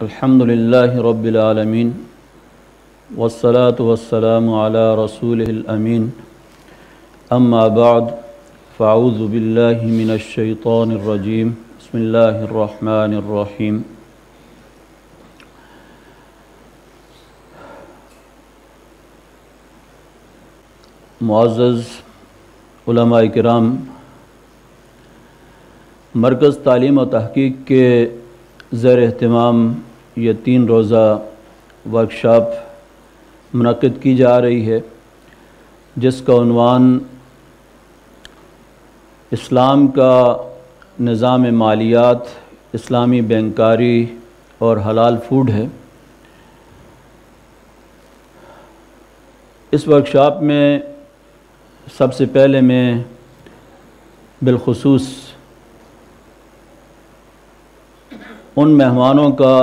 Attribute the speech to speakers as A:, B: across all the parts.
A: अल्हम्दुलिल्लाहि रब्बिल आलमीन वस्सलातु वस्सलामु अला रसूलिहिल अमीन अम्मा बाद फ़ाऊज़ु बिल्लाहि मिनश शैतानिर रजीम बिस्मिल्लाहिर रहमानिर रहीम मुआज़्ज़ उलमा किराम मरकज़ तालीम और तहकीक के ज़र अहतमाम ये तीन रोज़ा वर्कशॉप मनद की जा रही है, जिसका उनवान इस्लाम का निज़ाम मालियात, इस्लामी बैंकारी और हलाल फ़ूड है। इस वर्कशॉप में सबसे पहले मैं बिलखसूस उन मेहमानों का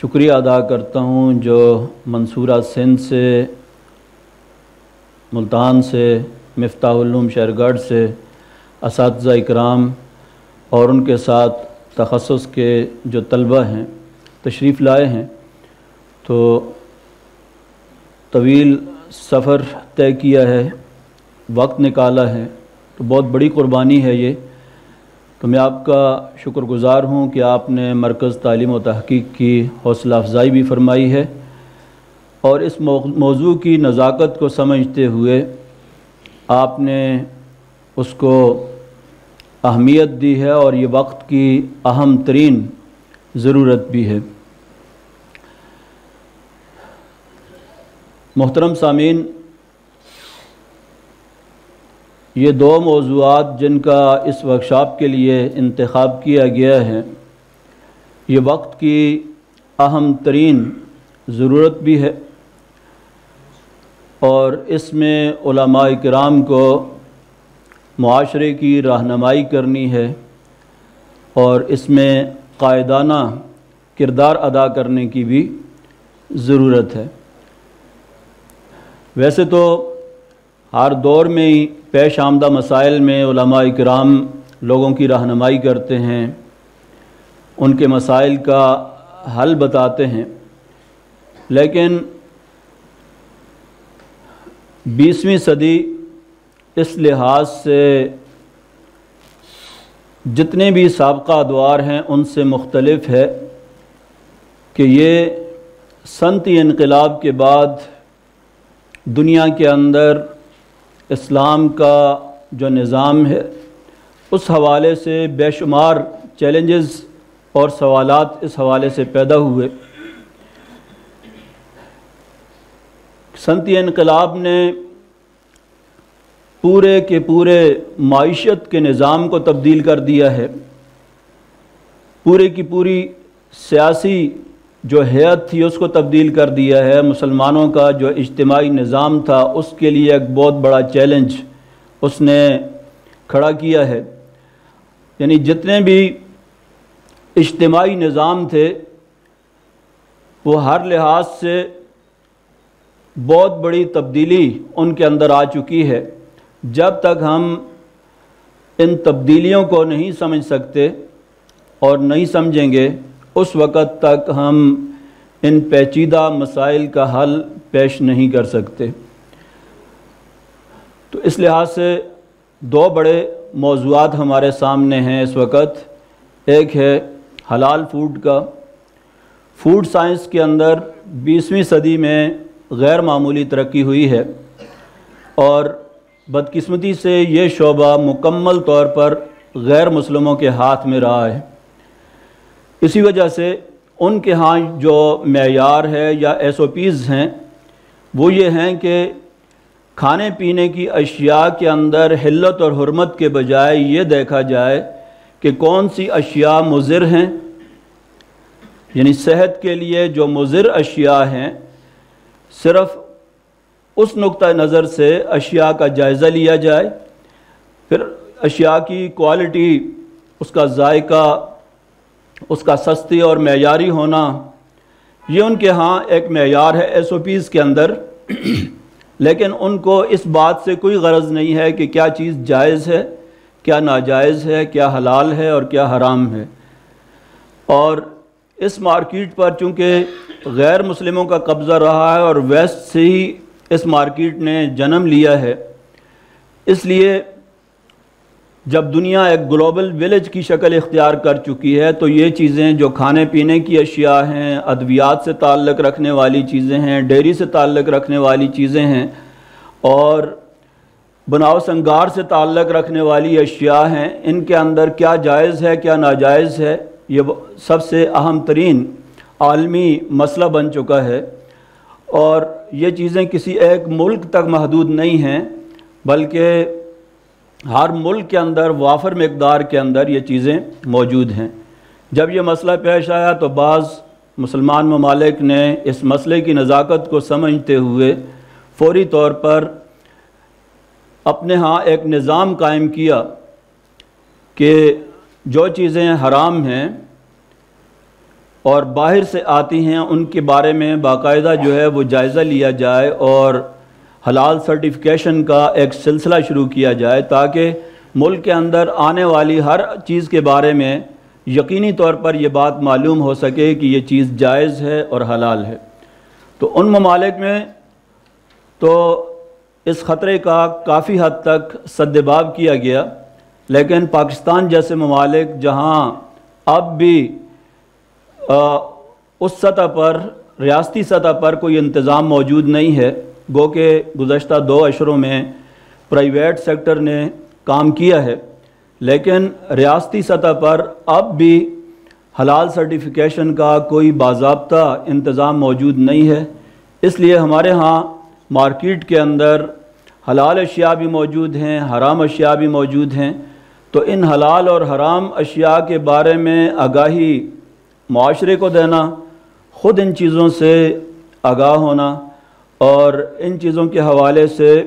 A: शुक्रिया अदा करता हूँ जो मंसूरा सिंध से, मुल्तान से, मफ्ताहुल्लूम शहरगढ़ से इस इकराम और उनके साथ तखसस के जो तलबा हैं, तशरीफ़ लाए हैं तो तवील सफ़र तय किया है, वक्त निकाला है तो बहुत बड़ी क़ुरबानी है ये। तो मैं आपका शुक्रगुज़ार हूँ कि आपने मरकज़ तालीम व तहकीक की हौसला अफजाई भी फरमाई है और इस मौजू की नज़ाकत को समझते हुए आपने उसको अहमियत दी है और ये वक्त की अहम तरीन ज़रूरत भी है। मोहतरम सामीन ये दो मौजूद जिनका इस वर्कशॉप के लिए इंतखब किया गया है। ये वक्त की अहम तरीन ज़रूरत भी है और इसमें कराम को माशरे की रहनमाई करनी है और इसमें कायदाना किरदार अदा करने की भी ज़रूरत है। वैसे तो हर दौर में पेश आमदा मसाइल में कराम लोगों की रहनमाई करते हैं। उनके मसाइल का हल बताते हैं। लेकिन बीसवीं सदी इस लिहाज से जितने भी सबका अदवार हैं, उनसे मुख्तलफ है कि ये सनती इनकलाब के बाद दुनिया के अंदर इस्लाम का जो निज़ाम है, उस हवाले से बेशुमार चैलेंजेस और सवालात इस हवाले से पैदा हुए। सनती इनकलाब ने पूरे के पूरे मीशत के निज़ाम को तब्दील कर दिया है। पूरे की पूरी सियासी जो हैत थी, उसको तब्दील कर दिया है। मुसलमानों का जो इज्तमाही निज़ाम था, उसके लिए एक बहुत बड़ा चैलेंज उसने खड़ा किया है। यानी जितने भी इज्तमाही निज़ाम थे, वो हर लिहाज से बहुत बड़ी तब्दीली उनके अंदर आ चुकी है। जब तक हम इन तब्दीलियों को नहीं समझ सकते और नहीं समझेंगे उस वक़्त तक हम इन पेचीदा मसाइल का हल पेश नहीं कर सकते। तो इस लिहाज से दो बड़े मौजूद हमारे सामने हैं इस वक्त। एक है हलाल फ़ूड का। फ़ूड साइंस के अंदर बीसवीं सदी में गैर मामूली तरक्की हुई है और बदकिस्मती से ये शोबा मुकम्मल तौर पर गैर मुसलमों के हाथ में रहा है। इसी वजह से उनके यहाँ जो मैार है या एस ओ पीज़ हैं, वो ये हैं कि खाने पीने की अशिया के अंदर हिल्लत और हरमत के बजाय ये देखा जाए कि कौन सी अशिया मुज़र हैं। यानी सेहत के लिए जो मुज़र अशिया हैं, सिर्फ़ उस नुक़ नज़र से अशिया का जायज़ा लिया जाए, फिर अशिया की क्वालिटी, उसका जायका उसका सस्ती और मैारी होना। ये उनके यहाँ एक मैार है एस ओ पीज़ के अंदर। लेकिन उनको इस बात से कोई गरज नहीं है कि क्या चीज़ जायज़ है, क्या नाजायज़ है, क्या हलाल है और क्या हराम है। और इस मार्केट पर चूँकि गैर मुस्लिमों का कब्ज़ा रहा है और वेस्ट से ही इस मार्केट ने जन्म लिया है, इसलिए जब दुनिया एक ग्लोबल विलेज की शक्ल इख्तियार कर चुकी है तो ये चीज़ें जो खाने पीने की अशिया हैं, अद्वियात से ताल्लक़ रखने वाली चीज़ें हैं, डेयरी से ताल्लक़ रखने वाली चीज़ें हैं, और बनाव संगार से ताल्लक़ रखने वाली अशिया हैं, इनके अंदर क्या जायज़ है, क्या नाजायज़ है, ये सबसे अहम तरीन आलमी मसला बन चुका है। और ये चीज़ें किसी एक मुल्क तक महदूद नहीं हैं, बल्कि हर मुल्क के अंदर, वाफर मकदार के अंदर ये चीज़ें मौजूद हैं। जब ये मसला पेश आया तो बाज़ मुसलमान ममालिक ने इस मसले की नज़ाकत को समझते हुए फौरी तौर पर अपने यहाँ एक निज़ाम कायम किया कि जो चीज़ें हराम हैं और बाहर से आती हैं, उनके बारे में बाकायदा जो है वो जायज़ा लिया जाए और हलाल सर्टिफिकेशन का एक सिलसिला शुरू किया जाए ताकि मुल्क के अंदर आने वाली हर चीज़ के बारे में यकीनी तौर पर यह बात मालूम हो सके कि ये चीज़ जायज़ है और हलाल है। तो उन ममालिक में तो इस ख़तरे का काफ़ी हद तक सद्दबाब किया गया लेकिन पाकिस्तान जैसे ममालिक जहाँ अब भी आ, उस सतह पर रियासती सतह पर कोई इंतज़ाम मौजूद नहीं है गो के गुज्त दो अशरों में प्राइवेट सेक्टर ने काम किया है, लेकिन रियासती सतह पर अब भी हलाल सर्टिफिकेशन का कोई बाबा इंतज़ाम मौजूद नहीं है। इसलिए हमारे यहाँ मार्केट के अंदर हलाल अशिया भी मौजूद हैं, हराम अशिया भी मौजूद हैं। तो इन हलाल और हराम अशिया के बारे में आगाही, माशरे को देना, ख़ुद इन चीज़ों से आगाह होना और इन चीज़ों के हवाले से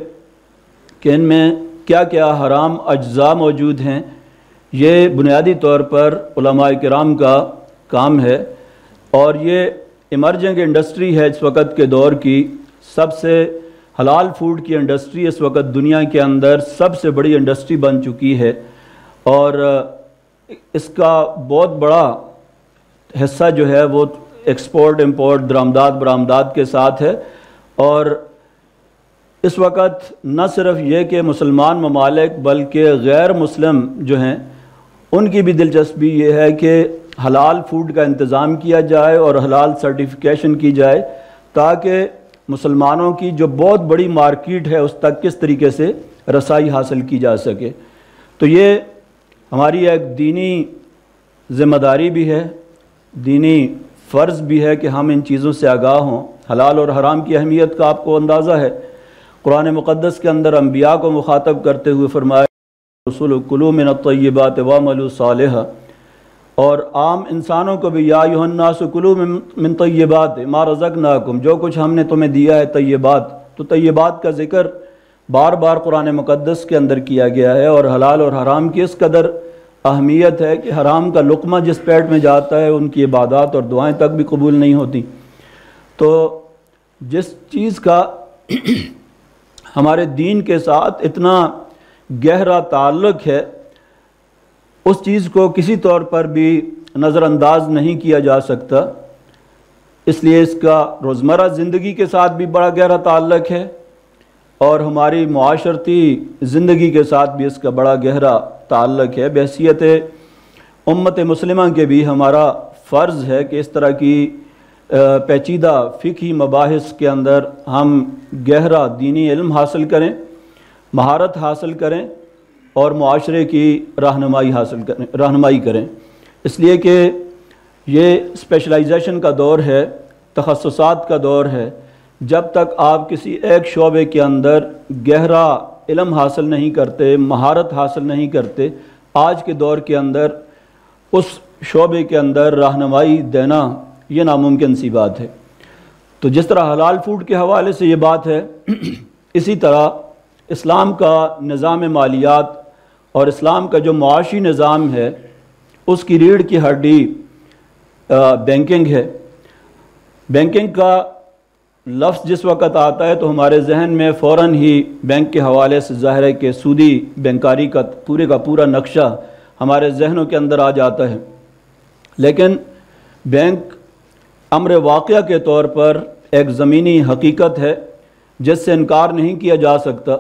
A: कि इनमें क्या क्या हराम अज्जा मौजूद हैं, ये बुनियादी तौर पर कराम का काम है। और ये इमर्जिंग इंडस्ट्री है इस वक्त के दौर की, सबसे हलाल फ़ूड की इंडस्ट्री इस वक्त दुनिया के अंदर सबसे बड़ी इंडस्ट्री बन चुकी है। और इसका बहुत बड़ा हिस्सा जो है वो एक्सपोर्ट इंपोर्ट दरामदाद, बरामदाद के साथ है। और इस वक्त न सिर्फ़ ये कि मुसलमान ममालिक, बल्कि गैर मुस्लिम जो हैं, उनकी भी दिलचस्पी ये है कि हलाल फ़ूड का इंतज़ाम किया जाए और हलाल सर्टिफिकेशन की जाए, ताकि मुसलमानों की जो बहुत बड़ी मार्केट है, उस तक किस तरीके से रसाई हासिल की जा सके। तो ये हमारी एक दीनी ज़िम्मेदारी भी है, दीनी फ़र्ज़ भी है कि हम इन चीज़ों से आगाह हों। हलाल और हराम की अहमियत का आपको अंदाज़ा है। कुरान मुक़दस के अंदर अम्बिया को मुखातब करते हुए फरमाया रसुलकुलू मिन तय्यबात वामलू साल और आम इंसानों को भी, या युहन्नासकुलू मिन तय्यबात मा रज़क नाकुम जो कुछ हमने तुम्हें दिया है, तय्यबात। तो तय्यबात का ज़िक्र बार बार कुरान मुक़दस के अंदर किया गया है और हलाल और हराम की इस कदर अहमियत है कि हराम का लुकमा जिस पेट में जाता है, उनकी इबादत और दुआएँ तक भी कबूल नहीं होती। तो जिस चीज़ का हमारे दीन के साथ इतना गहरा ताल्लुक है, उस चीज़ को किसी तौर पर भी नज़रअंदाज नहीं किया जा सकता। इसलिए इसका रोज़मर्रा ज़िंदगी के साथ भी बड़ा गहरा ताल्लुक है और हमारी माशरती ज़िंदगी के साथ भी इसका बड़ा गहरा ताल्लुक है। बहसीत उम्मत मुसलिमा के भी हमारा फ़र्ज़ है कि इस तरह की पेचीदा फ़िकी मबास के अंदर हम गहरा दीनी इल्म हासिल करें, महारत हासिल करें और माशरे की रहनमाई हासिल करें, रहनमाई करें। इसलिए कि ये स्पेशलाइजेशन का दौर है तखससात का दौर है। जब तक आप किसी एक शोबे के अंदर गहरा इलम हासिल नहीं करते, महारत हासिल नहीं करते, आज के दौर के अंदर उस शोबे के अंदर रहनमाई देना ये नामुमकिन सी बात है। तो जिस तरह हलाल फ़ूड के हवाले से ये बात है, इसी तरह इस्लाम का निज़ाम मालियात और इस्लाम का जो मुआशी निज़ाम है, उसकी रीढ़ की हड्डी बैंकिंग है। बैंकिंग का लफ्ज़ जिस वक़्त आता है तो हमारे जहन में फ़ौर ही बैंक के हवाले से ज़ाहिर कि सूदी बैंकारी का पूरे का पूरा नक्शा हमारे जहनों के अंदर आ जाता है। लेकिन बैंक अमर वाक़ के तौर पर एक ज़मीनी हकीकत है, जिससे इनकार नहीं किया जा सकता,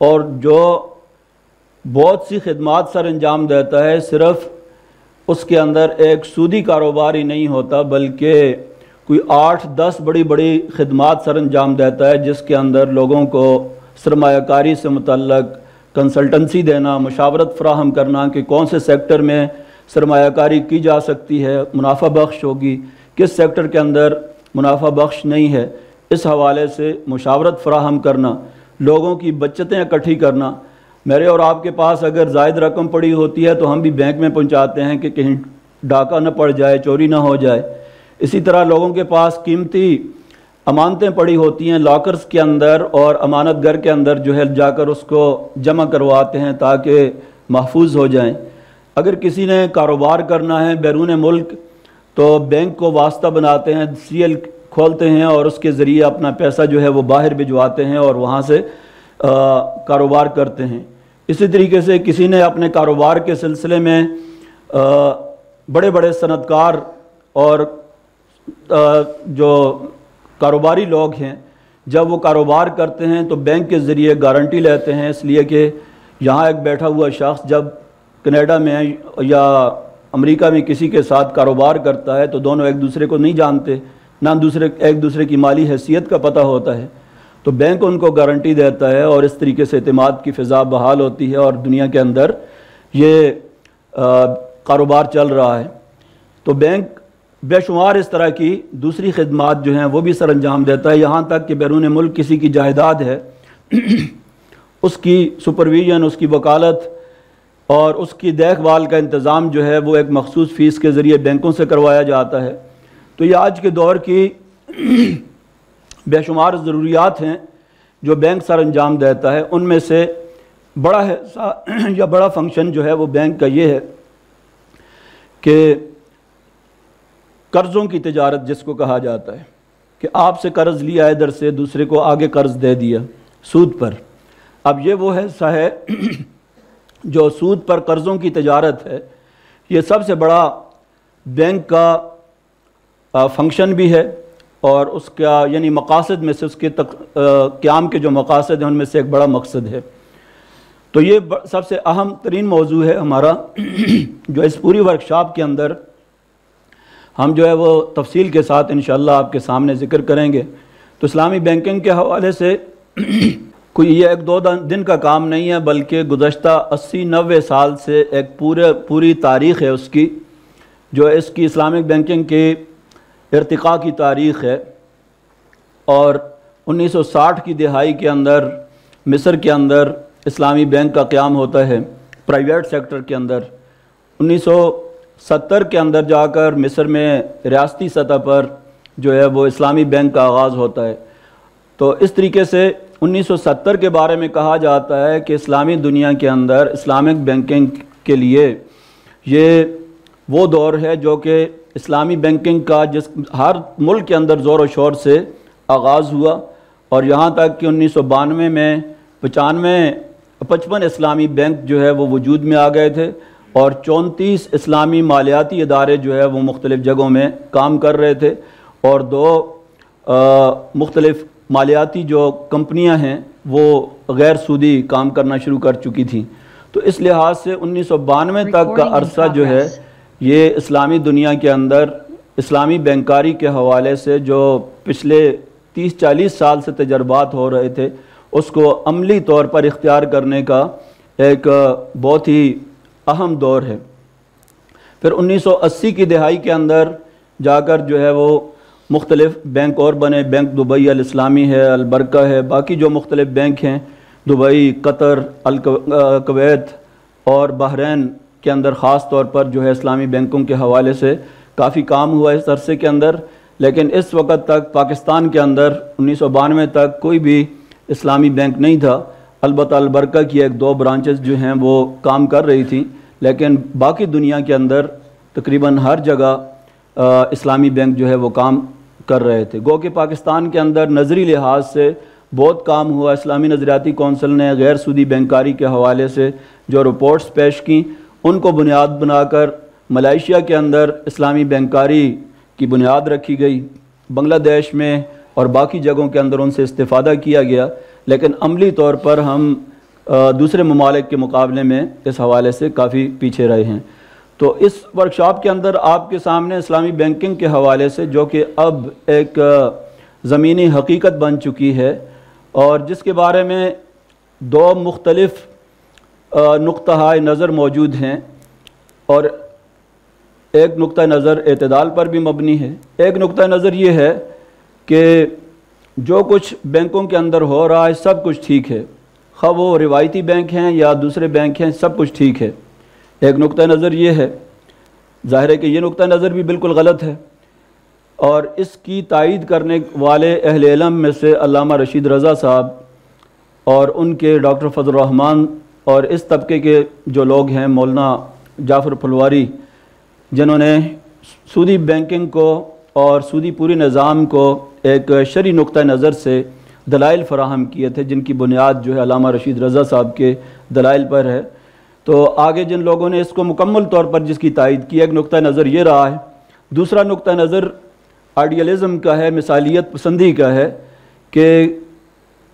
A: और जो बहुत सी खदमात सर अंजाम देता है, सिर्फ़ उसके अंदर एक सूदी कारोबार ही नहीं होता, बल्कि कोई आठ, दस बड़ी बड़ी खदमात सर अंजाम देता है, जिसके अंदर लोगों को सरमाकारी से मुतलक कंसल्टेंसी देना, मशावरत फ्राहम करना कि कौन से सेक्टर में सरमाकारी की जा सकती है, मुनाफा बख्श होगी। किस सेक्टर के अंदर मुनाफा बख्श नहीं है, इस हवाले से मुशावरत फ्राहम करना, लोगों की बचतें इकट्ठी करना। मेरे और आपके पास अगर जायद रकम पड़ी होती है तो हम भी बैंक में पहुंचाते हैं कि कहीं डाका न पड़ जाए, चोरी ना हो जाए। इसी तरह लोगों के पास कीमती अमानतें पड़ी होती हैं लॉकर्स के अंदर और अमानत घर के अंदर जो है, जाकर उसको जमा करवाते हैं ताकि महफूज हो जाएँ। अगर किसी ने कारोबार करना है, बैरून मुल्क तो बैंक को वास्ता बनाते हैं सीएल खोलते हैं और उसके ज़रिए अपना पैसा जो है वो बाहर भिजवाते हैं और वहाँ से कारोबार करते हैं। इसी तरीके से किसी ने अपने कारोबार के सिलसिले में आ, बड़े बड़े सनतकार और आ, जो कारोबारी लोग हैं जब वो कारोबार करते हैं तो बैंक के ज़रिए गारंटी लेते हैं इसलिए कि यहाँ एक बैठा हुआ शख्स जब कनाडा में या अमेरिका में किसी के साथ कारोबार करता है तो दोनों एक दूसरे को नहीं जानते। ना दूसरे, एक दूसरे की माली हैसियत का पता होता है। तो बैंक उनको गारंटी देता है और इस तरीके से अतमाद की फ़िज़ा बहाल होती है और दुनिया के अंदर ये कारोबार चल रहा है। तो बैंक बेशुमार इस तरह की दूसरी खदमात जो हैं वो भी सर अंजाम देता है। यहाँ तक कि बैरून मुल्क किसी की जायदाद है, उसकी सुपरविजन, उसकी वकालत और उसकी देखभाल का इंतज़ाम जो है वो एक मखसूस फ़ीस के ज़रिए बैंकों से करवाया जाता है। तो ये आज के दौर की बेशुमार ज़रूरियात हैं जो बैंक सर अंजाम देता है। उनमें से बड़ा हिस्सा या बड़ा फ़ंक्शन जो है वो बैंक का ये है कि कर्ज़ों की तजारत जिसको कहा जाता है कि आपसे कर्ज़ लिया इधर से, दूसरे को आगे कर्ज़ दे दिया सूद पर। अब ये वो हिस्सा है जो सूद पर कर्ज़ों की तजारत है, ये सबसे बड़ा बैंक का फ़ंक्शन भी है और उसका, यानी मकासद में से उसके तक क़्याम के जो मकासद हैं, उनमें से एक बड़ा मकसद है। तो ये सबसे अहम तरीन मौजू है हमारा, जो इस पूरी वर्कशॉप के अंदर हम जो है वो तफसील के साथ इन आपके सामने ज़िक्र करेंगे। तो इस्लामी बैंकिंग के हवाले से कोई ये एक दो दिन का काम नहीं है, बल्कि गुज्त अस्सी नबे साल से एक पूरे पूरी तारीख़ है उसकी, जो इसकी इस्लामिक बैंकिंग की इरतका की तारीख़ है। और 1960 की दिहाई के अंदर, मिस्र के अंदर इस्लामी बैंक का क़्याम होता है, प्राइवेट सेक्टर के अंदर। 1970 के अंदर जाकर मिस्र में रियासती सतह पर जो है वो इस्लामी बैंक का आगाज़ होता है। तो इस तरीके से 1970 के बारे में कहा जाता है कि इस्लामी दुनिया के अंदर इस्लामिक बैंकिंग के लिए ये वो दौर है जो कि इस्लामी बैंकिंग का जिस हर मुल्क के अंदर ज़ोर शोर से आगाज़ हुआ और यहाँ तक कि उन्नीस सौ बानवे में, पचानवे, पचपन इस्लामी बैंक जो है वो वजूद में आ गए थे और चौंतीस इस्लामी मालियाती इदारे जो है वो मुख्तलिफ़ जगहों में काम कर रहे थे और दो मुख्तलिफ़ मालियाती जो कंपनियाँ हैं वो गैर सूदी काम करना शुरू कर चुकी थी। तो इस लिहाज से उन्नीस सौ बानवे तक का अरसा जो है ये इस्लामी दुनिया के अंदर इस्लामी बैंकारी के हवाले से जो पिछले तीस चालीस साल से तजर्बात हो रहे थे उसको अमली तौर पर इख्तियार करने का एक बहुत ही अहम दौर है। फिर 1980 की दिहाई के अंदर जाकर जो है वो मुख्तलिफ़ बैंक और बने। बैंक दुबई, अलइस्लामी है, अलबरका है, बाकी जो मुख्तलिफ़ बैंक हैं, दुबई, कतर अल कवैत और बहरीन के अंदर ख़ास तौर पर जो है इस्लामी बैंकों के हवाले से काफ़ी काम हुआ इस अरसे के अंदर। लेकिन इस वक्त तक पाकिस्तान के अंदर उन्नीस सौ बानवे तक कोई भी इस्लामी बैंक नहीं था। अलबत् अलबरका की एक दो ब्रांचेस जो हैं, वो काम कर रही थी। लेकिन बाकी दुनिया के अंदर तकरीबन हर जगह इस्लामी बैंक जो है वो काम कर रहे थे। गो कि पाकिस्तान के अंदर नजरी लिहाज से बहुत काम हुआ। इस्लामी नज़रियाती कौंसिल ने गैर सूदी बैंकारी के हवाले से जो रिपोर्ट्स पेश की, उनको बुनियाद बनाकर मलेशिया के अंदर इस्लामी बैंकारी की बुनियाद रखी गई। बांग्लादेश में और बाकी जगहों के अंदर उनसे इस्तेफ़ादा किया गया। लेकिन अमली तौर पर हम दूसरे ममालिक के मुकाबले में इस हवाले से काफ़ी पीछे रहे हैं। तो इस वर्कशॉप के अंदर आपके सामने इस्लामी बैंकिंग के हवाले से, जो कि अब एक ज़मीनी हकीकत बन चुकी है, और जिसके बारे में दो मुख्तलफ़ नुक़ नज़र मौजूद हैं, और एक नुक़ नज़र अतदाल पर भी मबनी है। एक नुक़ नज़र ये है कि जो कुछ बैंकों के अंदर हो रहा है, सब कुछ ठीक है। खब वो रिवायती बैंक हैं या दूसरे बैंक हैं, सब कुछ ठीक है। एक नुक़ नज़र ये है, ज़ाहिर है कि ये नुक़ नज़र भी बिल्कुल गलत है। और इसकी तायद करने वाले अहल इलम में से अल्लामा रशीद रज़ा साहब और उनके डॉक्टर फजलरहमान और इस तबके के जो लोग हैं, मौलाना जाफ़र फुलवारी, जिन्होंने सूदी बैंकिंग को और सूदी पूरी निज़ाम को एक शरी नुक़ नज़र से दलाइल फ़राहम किए थे, जिनकी बुनियाद जो है अलामा रशीद रज़ा साहब के दलाइल पर है। तो आगे जिन लोगों ने इसको मुकम्मल तौर पर जिसकी तायद की, एक नुक़ नज़र ये रहा है। दूसरा नुक़ नज़र आइडियलिज़म का है, मिसालियत पसंदी का है कि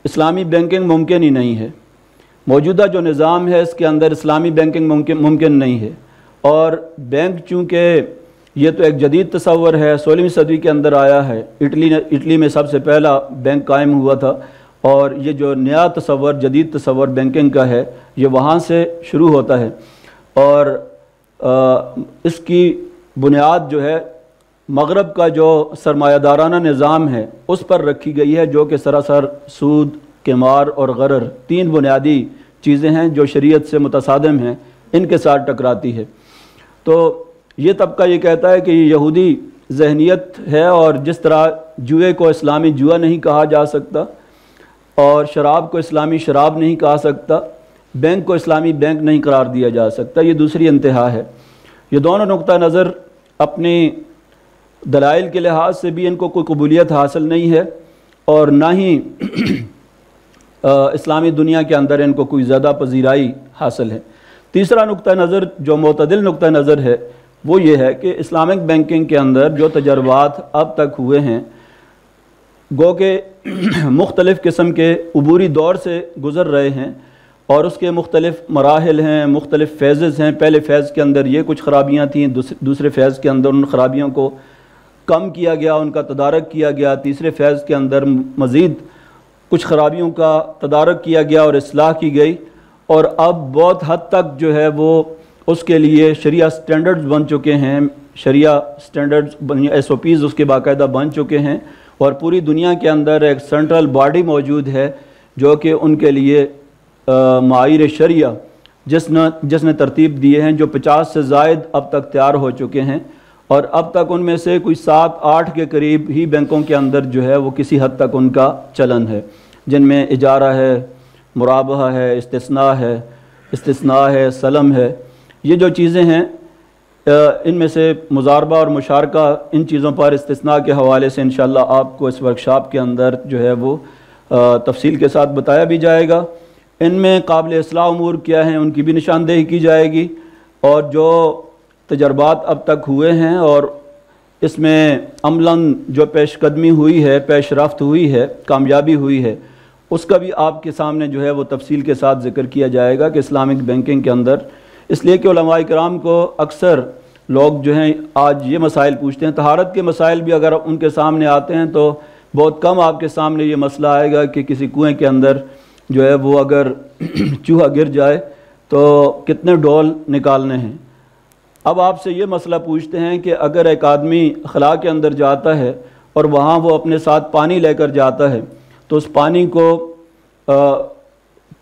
A: इस्लामी बैंकिंग मुमकिन ही नहीं है। मौजूदा जो निज़ाम है, इसके अंदर इस्लामी बैंकिंग मुमकिन मुमकिन नहीं है। और बैंक चूँकि ये तो एक जदीद तस्वर है, सोलहवीं सदी के अंदर आया है। इटली ने, इटली में सबसे पहला बैंक कायम हुआ था। और ये जो नया तस्वर जदीद तस्वर बैंकिंग का है ये वहाँ से शुरू होता है। और आ, इसकी बुनियाद जो है मगरब का जो सरमायादाराना निज़ाम है उस पर रखी गई है जो कि सरासर सूद केमार और गरर तीन बुनियादी चीज़ें हैं जो शरीयत से मुतसादम हैं इनके साथ टकराती है। तो ये तबका ये कहता है कि यहूदी जहनीत है और जिस तरह जुए को इस्लामी जुआ नहीं कहा जा सकता और शराब को इस्लामी शराब नहीं कहा सकता, बैंक को इस्लामी बैंक नहीं करार दिया जा सकता, ये दूसरी इंतहा है। ये दोनों नुक़ नज़र अपनी दलाइल के लिहाज से भी इनको कोई कबूलियत हासिल नहीं है और ना ही इस्लामी दुनिया के अंदर इनको कोई ज़्यादा पजीराई हासिल है। तीसरा नुक़ नज़र, जो मतदिल नुक़ नज़र है, वो ये है कि इस्लामिक बैंकिंग के अंदर जो तजर्बात अब तक हुए हैं गो के मुख्तलिफ़ किस्म के अबूरी दौर से गुज़र रहे हैं और उसके मुख्तलिफ़ मराहल हैं, मुख्तलिफ़ फ़ेज़ हैं। पहले फ़ेज़ के अंदर ये कुछ ख़राबियाँ थीं दूसरे फ़ेज़ के अंदर उन ख़राबियों को कम किया गया, उनका तदारक किया गया। तीसरे फ़ेज़ के अंदर मज़ीद कुछ ख़राबियों का तदारक किया गया और असलाह की गई और अब बहुत हद तक जो है वो उसके लिए शरिया स्टैंडर्ड्स बन चुके हैं। शरिया स्टैंडर्ड्स एस ओ पीज़ उसके बाकायदा बन चुके हैं। और पूरी दुनिया के अंदर एक सेंट्रल बॉडी मौजूद है, जो कि उनके लिए मायर शरिया, जिसने जिसने तरतीब दिए हैं, जो पचास से जायद अब तक तैयार हो चुके हैं। और अब तक उनमें से कोई सात, आठ के करीब ही बैंकों के अंदर जो है, वो किसी हद तक उनका चलन है, जिनमें इजारा है मुराबा है इस्तना है इस्तना है, सलम है। ये जो चीज़ें हैं इनमें से मुजारबा और मुशारका इन चीज़ों पर इस्तना के हवाले से इन आपको इस वर्कशॉप के अंदर जो है वो तफसील के साथ बताया भी जाएगा। इनमें काबिल असलाह अमूर क्या हैं, उनकी भी निशानदेही की जाएगी और जो तजर्बात अब तक हुए हैं और इसमें अमला जो पेशकदमी हुई है पेश रफ्त हुई है, कामयाबी हुई है, उसका भी आपके सामने जो है वो तफसील के साथ ज़िक्र किया जाएगा कि इस्लामिक बैंकिंग के अंदर। इसलिए कि कराम को अक्सर लोग जो हैं आज ये मसाइल पूछते हैं तहारत के मसाइल भी अगर उनके सामने आते हैं तो बहुत कम आपके सामने ये मसला आएगा कि किसी कुएँ के अंदर जो है वो अगर चूहा गिर जाए तो कितने डोल निकालने हैं। अब आपसे ये मसला पूछते हैं कि अगर एक आदमी खला के अंदर जाता है और वहाँ वो अपने साथ पानी लेकर जाता है तो उस पानी को आ,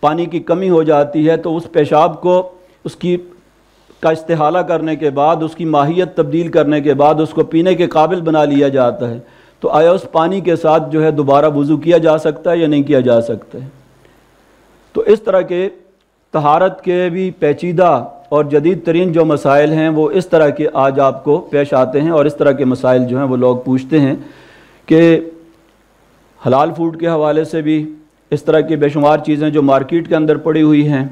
A: पानी की कमी हो जाती है तो उस पेशाब को उसकी का इस्तेहाला करने के बाद, उसकी माहियत तब्दील करने के बाद, उसको पीने के काबिल बना लिया जाता है। तो आया उस पानी के साथ जो है दोबारा वज़ू किया जा सकता है या नहीं किया जा सकता है? तो इस तरह के तहारत के भी पेचीदा और जदीद तरीन जो मसाइल हैं, वो इस तरह के आज आपको पेश आते हैं और इस तरह के मसाइल जो हैं, वो लोग पूछते हैं कि हलाल फ़ूड के हवाले से भी इस तरह की बेशुमार चीज़ें जो मार्केट के अंदर पड़ी हुई हैं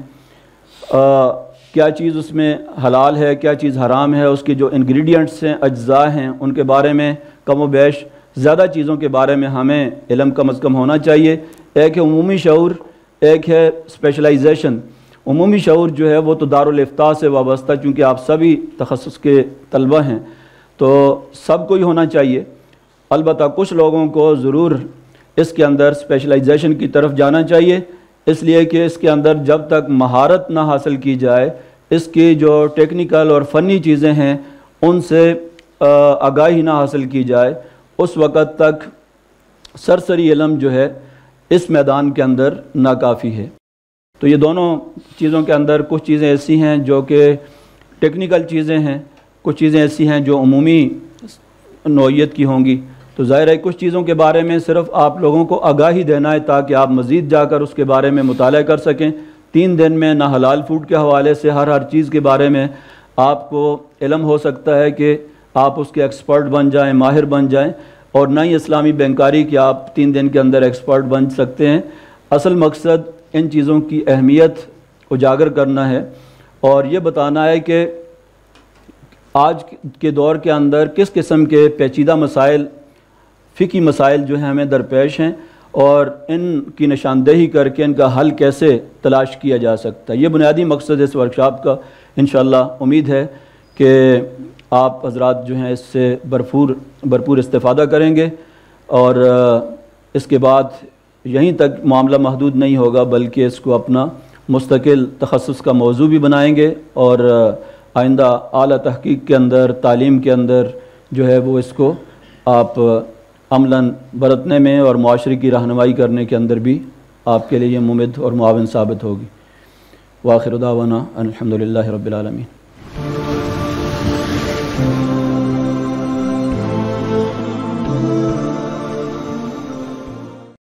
A: क्या चीज़ उसमें हलाल है, क्या चीज़ हराम है, उसके जो इंग्रेडिएंट्स हैं, अज्जा हैं, उनके बारे में कम व बेश ज़्यादा चीज़ों के बारे में हमें इलम कम अज़ कम होना चाहिए। एक है उमूमी शूर एक है स्पेशलाइजेशन उमूमी शूर जो है वो तो दारफ्ता से वाबस्ता चूँकि आप सभी तखस के तलबा हैं। तो सबको ही होना चाहिए। अलबत् कुछ लोगों को ज़रूर इसके अंदर स्पेशलाइजेशन की तरफ़ जाना चाहिए। इसलिए कि इसके अंदर जब तक महारत ना हासिल की जाए, इसकी जो टेक्निकल और फ़नी चीज़ें हैं, उनसे आगाही ना हासिल की जाए, उस वक़्त तक सरसरी इलम जो है, इस मैदान के अंदर नाकाफ़ी है। तो ये दोनों चीज़ों के अंदर कुछ चीज़ें ऐसी हैं जो कि टेक्निकल चीज़ें हैं, कुछ चीज़ें ऐसी हैं जो अमूमी नोयत की होंगी। तो ज़ाहिर है कुछ चीज़ों के बारे में सिर्फ़ आप लोगों को आगाही देना है ताकि आप मज़ीद जाकर उसके बारे में मुताल कर सकें। तीन दिन में ना हलाल फ़ूड के हवाले से हर हर चीज़ के बारे में आपको इलम हो सकता है कि आप उसके एक्सपर्ट बन जाएँ, माहिर बन जाएँ और ना ही इस्लामी बैंकारी कि आप तीन दिन के अंदर एक्सपर्ट बन सकते हैं। असल मकसद इन चीज़ों की अहमियत उजागर करना है और ये बताना है कि आज के दौर के अंदर किस किस्म के पेचीदा मसाइल फ़िकी मसाइल जो हैं, हमें दरपेश हैं और इनकी निशानदेही करके इनका हल कैसे तलाश किया जा सकता है। ये बुनियादी मकसद इस वर्कशॉप का इन उम्मीद है कि आप हजरात जो हैं, इससे भरपूर भरपूर इस्तेफ़ादा करेंगे और इसके बाद यहीं तक मामला महदूद नहीं होगा, बल्कि इसको अपना मुस्तकिल तखस का मौजू भी बनाएँगे और आइंदा अली तहकीक के अंदर, तालीम के अंदर जो है, वो इसको आप अमला बरतने में और माशरे की रहनमाई करने के अंदर भी आपके लिए मुमद और मुआवन साबित होगी। वाखिर दावाना अलहमदिल्ला रबालमीन